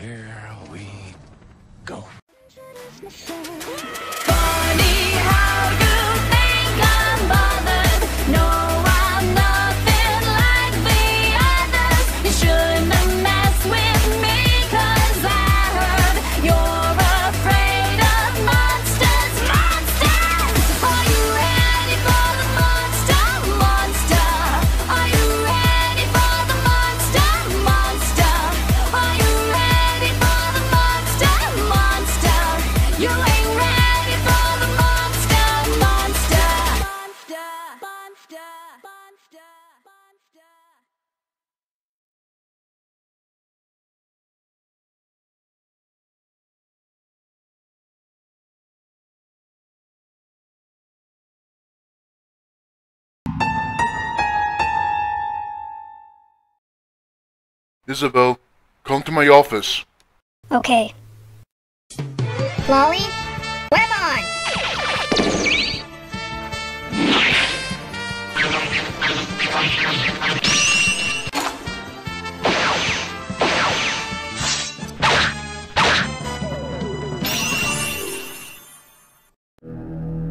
Here we go. Isabelle, come to my office. Okay. Lolly? Web on!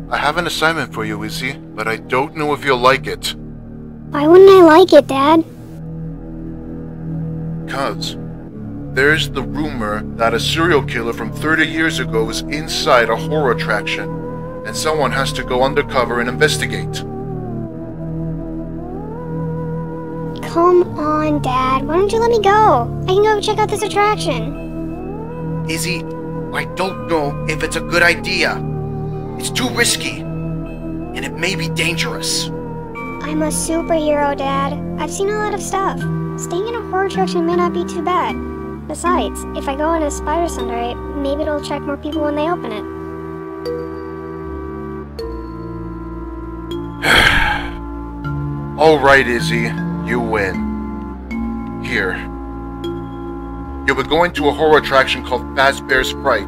I have an assignment for you, Izzy, but I don't know if you'll like it. Why wouldn't I like it, Dad? Cuz there's the rumor that a serial killer from 30 years ago is inside a horror attraction, and someone has to go undercover and investigate. Come on, Dad. Why don't you let me go? I can go check out this attraction. Izzy, I don't know if it's a good idea. It's too risky. And it may be dangerous. I'm a superhero, Dad. I've seen a lot of stuff. Staying in a horror attraction may not be too bad. Besides, if I go in a Spider Tsundere, maybe it'll attract more people when they open it. Alright, Izzy, you win. Here. You'll be going to a horror attraction called Fazbear's Fright.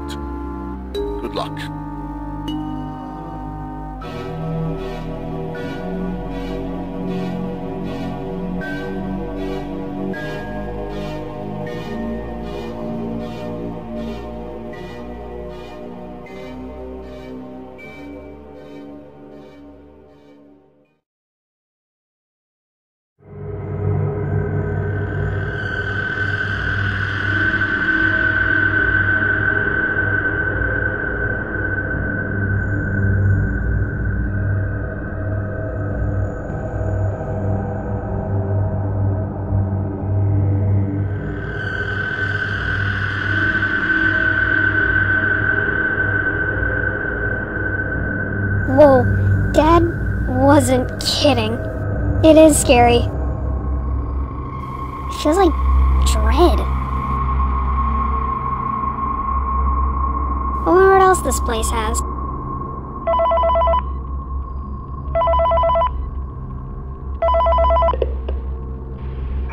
Good luck. Wasn't kidding. It is scary. It feels like dread. I wonder what else this place has.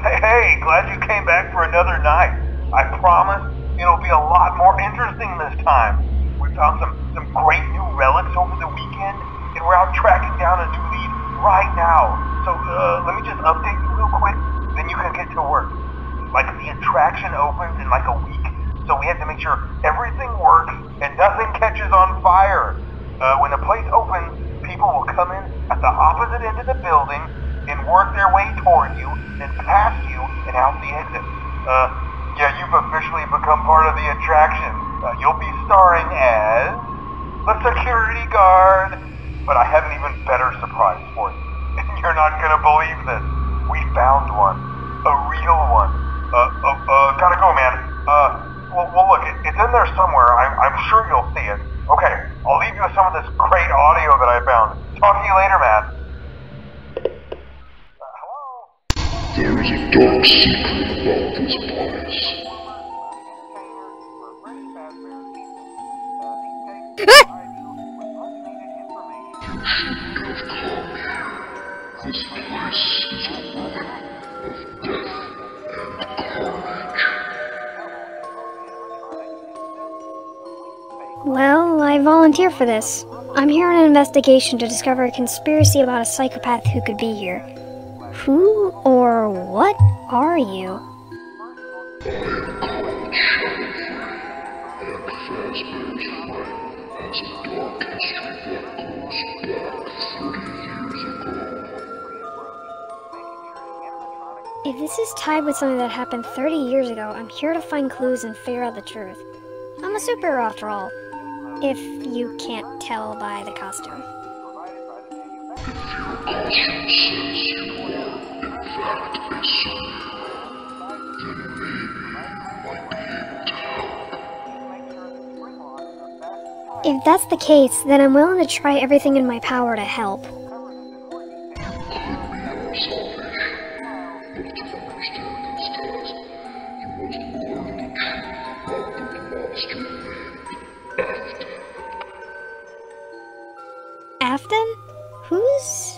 Hey, hey, glad you came back for another night. I promise it'll be a lot more interesting this time. We found some, some great new relics over the weekend, and we're out tracking down a new lead right now. So, uh, let me just update you real quick, then you can get to work. Like, the attraction opens in like a week, so we have to make sure everything works and nothing catches on fire. Uh, when the place opens, people will come in at the opposite end of the building and work their way toward you, then past you and out the exit. Uh, yeah, you've officially become part of the attraction. Uh, you'll be starring as the security guard. But I have an even better surprise for you. And you're not gonna believe this. We found one. A real one. Uh, uh, uh, gotta go, man. Uh, well, well look, it, it's in there somewhere. I'm, I'm sure you'll see it. Okay, I'll leave you with some of this great audio that I found. Talk to you later, man. Uh, hello? There is a dark secret about this place. You shouldn't have come here. This place is a ruin of death and carnage. Well, I volunteer for this. I'm here on an investigation to discover a conspiracy about a psychopath who could be here. Who or what are you? I am called Shadow Fazbear's Way has a dark history that goes back 30 years ago. If this is tied with something that happened 30 years ago, I'm here to find clues and figure out the truth. I'm a superhero after all. If you can't tell by the costume. If that's the case, then I'm willing to try everything in my power to help. Could be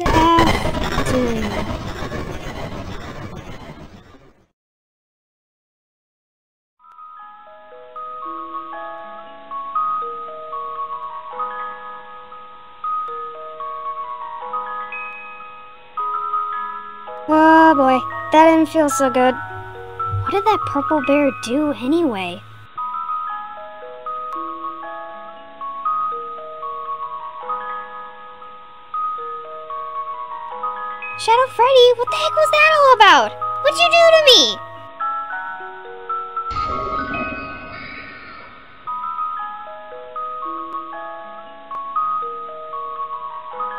our didn't feel so good. What did that purple bear do anyway? Shadow Freddy, what the heck was that all about? What'd you do to me?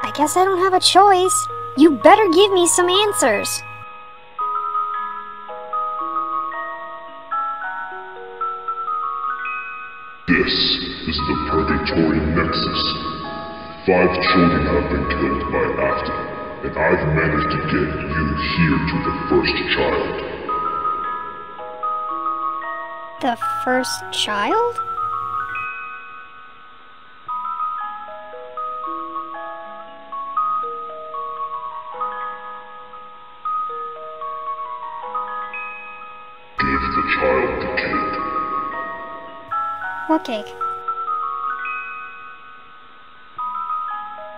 I guess I don't have a choice. You better give me some answers. This is the Purgatory Nexus. Five children have been killed by Afton, and I've managed to get you here to the first child. The first child? Cake?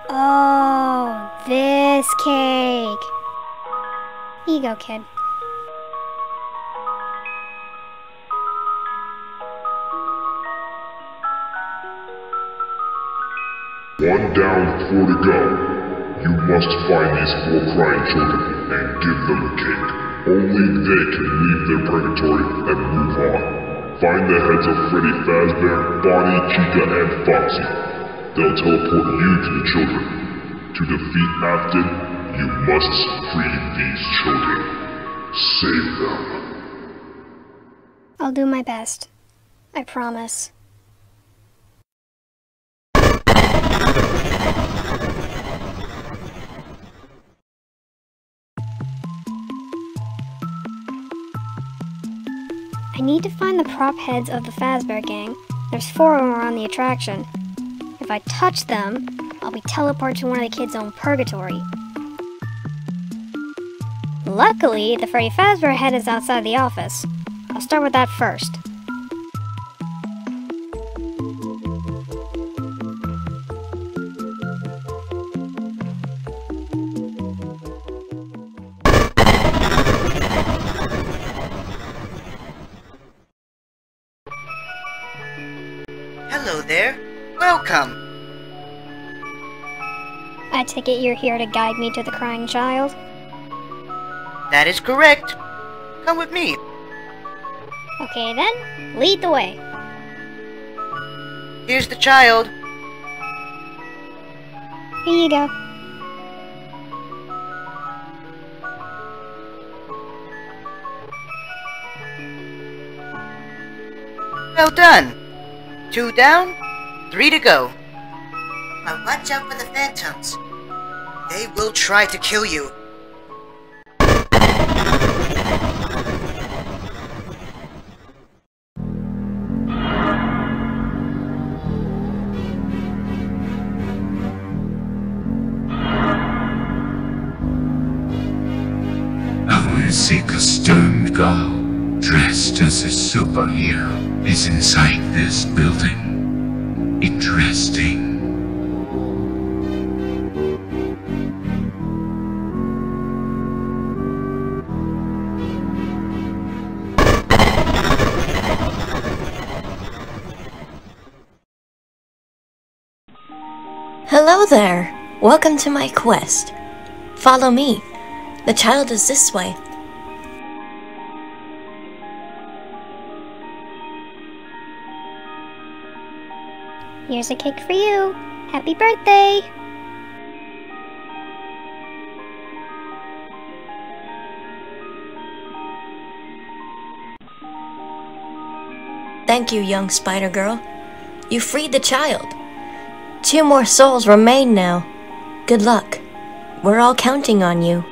Oh, this cake. Here you go, kid. One down, four to go. You must find these four crying children and give them the cake. Only they can leave their purgatory and move on. Find the heads of Freddy Fazbear, Bonnie, Chica, and Foxy. They'll teleport you to the children. To defeat Afton, you must free these children. Save them. I'll do my best. I promise. Need to find the prop heads of the Fazbear gang. There's four of them around the attraction. If I touch them, I'll be teleported to one of the kids' own purgatory. Luckily, the Freddy Fazbear head is outside the office. I'll start with that first. I take it you're here to guide me to the crying child? That is correct. Come with me. Okay then, lead the way. Here's the child. Here you go. Well done. Two down, three to go. Now watch out for the phantoms. They will try to kill you. A Seeker Stone Girl, dressed as a superhero, is inside this building. Interesting. Welcome to my quest. Follow me. The child is this way. Here's a cake for you. Happy birthday! Thank you, young spider girl. You freed the child. Two more souls remain now. Good luck. We're all counting on you.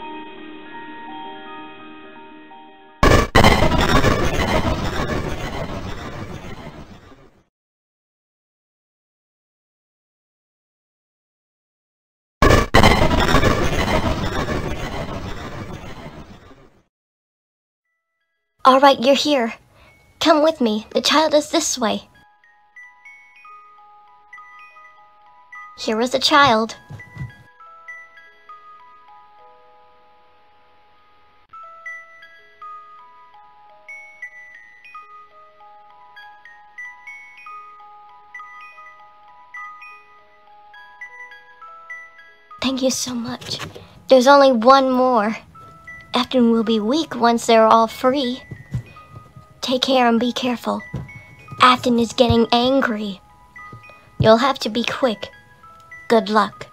All right, you're here. Come with me. The child is this way. Here is the child. You so much. There's only one more. Afton will be weak once they're all free. Take care and be careful. Afton is getting angry. You'll have to be quick. Good luck.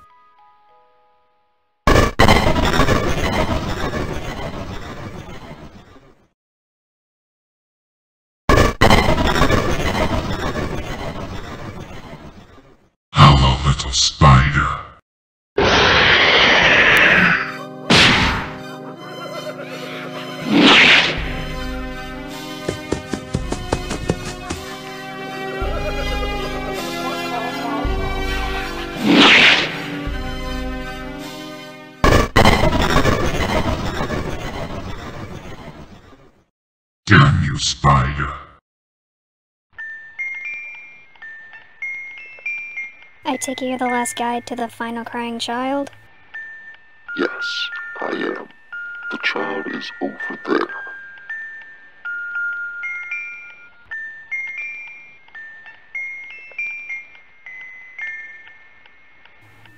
I take it you're the last guide to the final crying child? Yes, I am. The child is over there.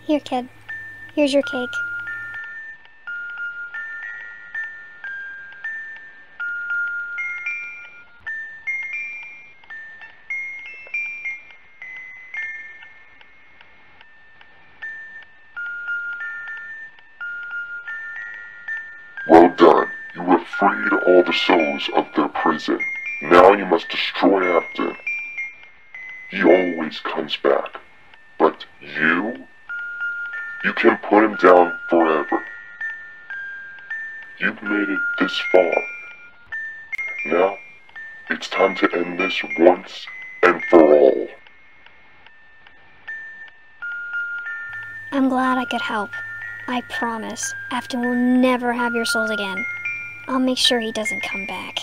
Here, kid. Here's your cake. Done. You have freed all the souls of their prison. Now you must destroy Afton. He always comes back. But you? You can put him down forever. You've made it this far. Now, it's time to end this once and for all. I'm glad I could help. I promise, Afton will never have your souls again. I'll make sure he doesn't come back.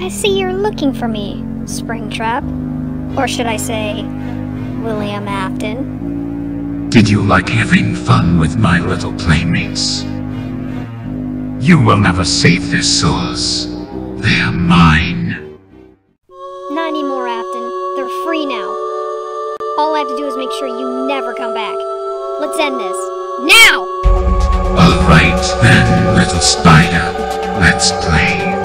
I see you're looking for me, Springtrap. Or should I say, William Afton? Did you like having fun with my little playmates? You will never save their souls. They are mine. Not anymore, Afton. They're free now. All I have to do is make sure you never come back. Let's end this. Now! Alright then, little spider. Let's play.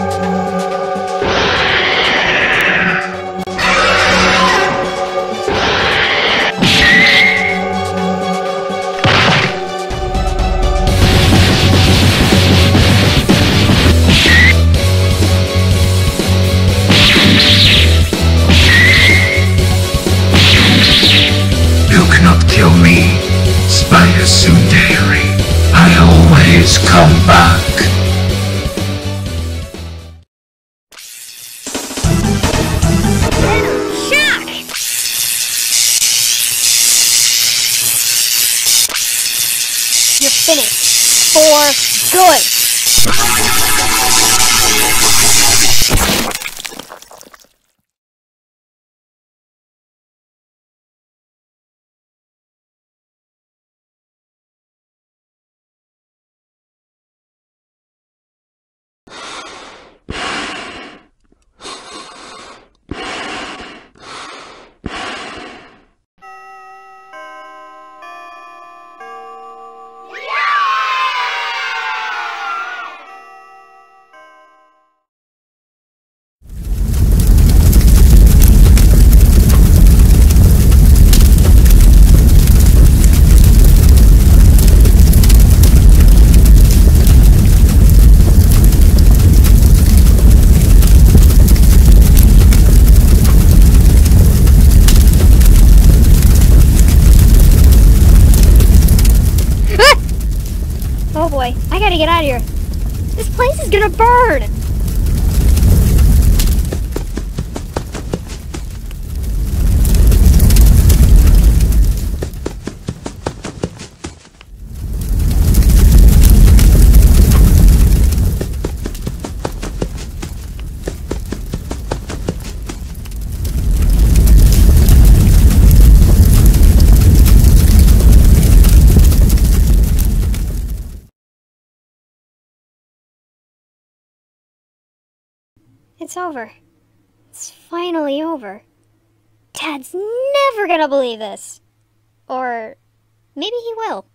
Come back. Gotta get out of here. This place is gonna burn! It's over. It's finally over. Dad's never gonna believe this. Or maybe he will.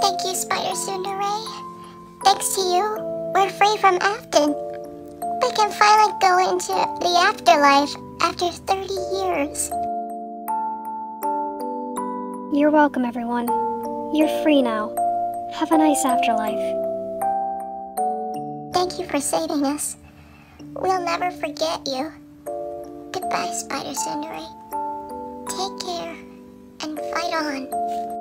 Thank you, Spider Tsundere. Thanks to you, we're free from Afton. Can finally go into the afterlife after 30 years. You're welcome, everyone. You're free now. Have a nice afterlife. Thank you for saving us. We'll never forget you. Goodbye, Spider Tsundere. Take care and fight on.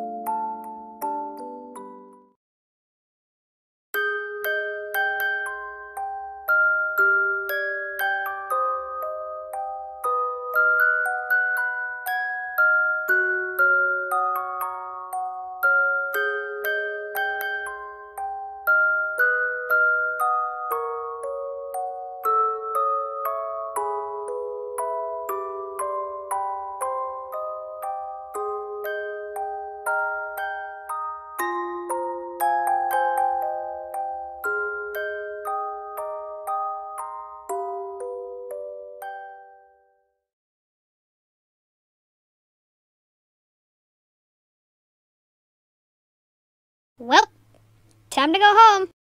Time to go home.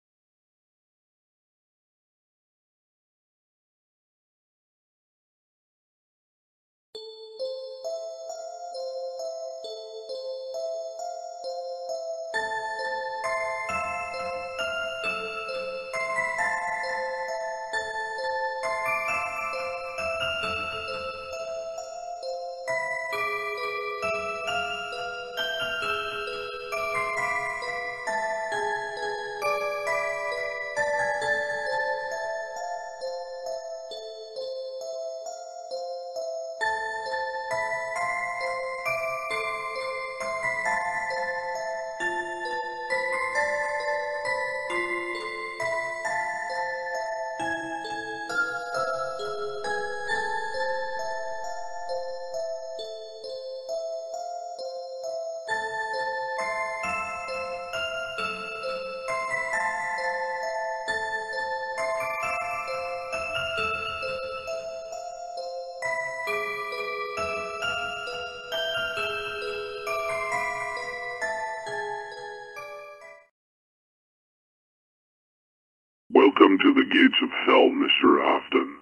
Welcome to the gates of hell, Mr. Afton.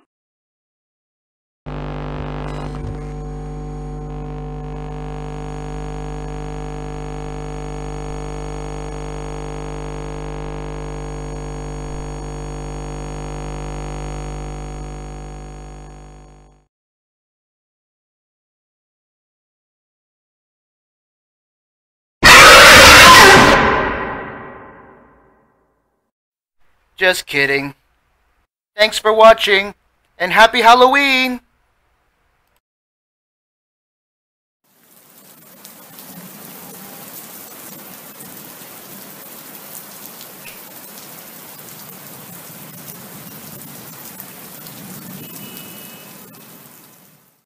Just kidding. Thanks for watching, and happy Halloween!